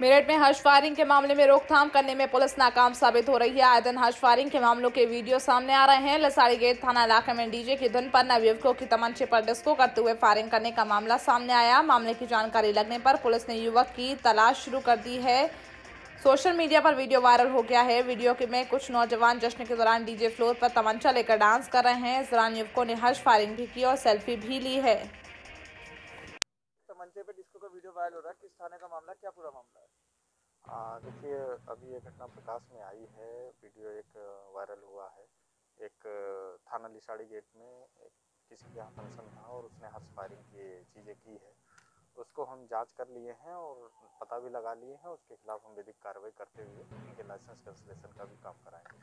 मेरठ में हर्ष फायरिंग के मामले में रोकथाम करने में पुलिस नाकाम साबित हो रही है। आए दिन हर्ष फायरिंग के मामलों के वीडियो सामने आ रहे हैं। लसाड़ी गेट थाना इलाके में डीजे की धुन पर नवयुवकों की तमंचे पर डिस्को करते हुए फायरिंग करने का मामला सामने आया। मामले की जानकारी लगने पर पुलिस ने युवक की तलाश शुरू कर दी है। सोशल मीडिया पर वीडियो वायरल हो गया है। वीडियो में कुछ नौजवान जश्न के दौरान डीजे फ्लोर पर तमंचा लेकर डांस कर रहे हैं। इस दौरान युवकों ने हर्ष फायरिंग भी की और सेल्फी भी ली है। मंचे पे डिस्को का वीडियो वायरल हो रहा है, किस थाने का मामला क्या पूरा मामला है? देखिए, अभी ये घटना प्रकाश में आई है वीडियो एक वायरल हुआ है। एक थाना लिसाड़ी गेट में किसी के यहाँ फ़ंक्शन था और उसने हर्ष फायरिंग की, चीज़ें की है। उसको हम जाँच कर लिए हैं और पता भी लगा लिए हैं, उसके खिलाफ हम विधिक कार्रवाई करते हुए उनके लाइसेंस कैंसिलेशन का भी काम कराएँगे।